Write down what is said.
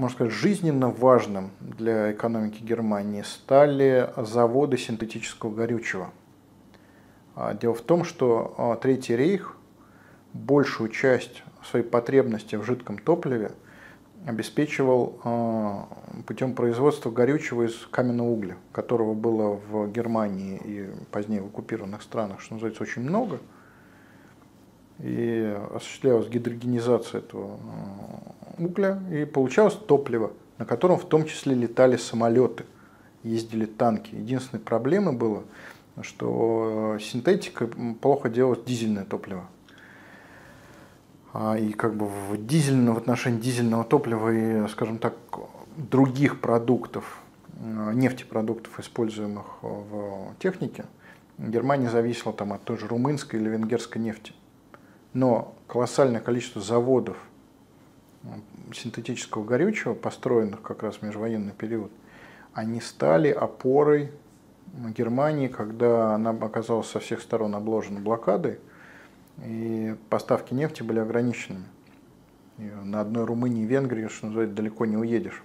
можно сказать, жизненно важным для экономики Германии стали заводы синтетического горючего. А, дело в том, что а, Третий рейх большую часть своей потребности в жидком топливе обеспечивал а, путем производства горючего из каменного угля, которого было в Германии и позднее в оккупированных странах, что называется, очень много. И осуществлялась гидрогенизация этого угля, и получалось топливо, на котором в том числе летали самолеты, ездили танки. Единственной проблемой было, что синтетика плохо делалось дизельное топливо. А, и как бы в дизельном, в отношении дизельного топлива и, скажем так, других продуктов, а, нефтепродуктов, используемых в технике, Германия зависела там от той же румынской или венгерской нефти. Но колоссальное количество заводов синтетического горючего, построенных как раз в межвоенный период, они стали опорой Германии, когда она оказалась со всех сторон обложена блокадой, и поставки нефти были ограниченными. И на одной Румынии и Венгрии, что называется, далеко не уедешь.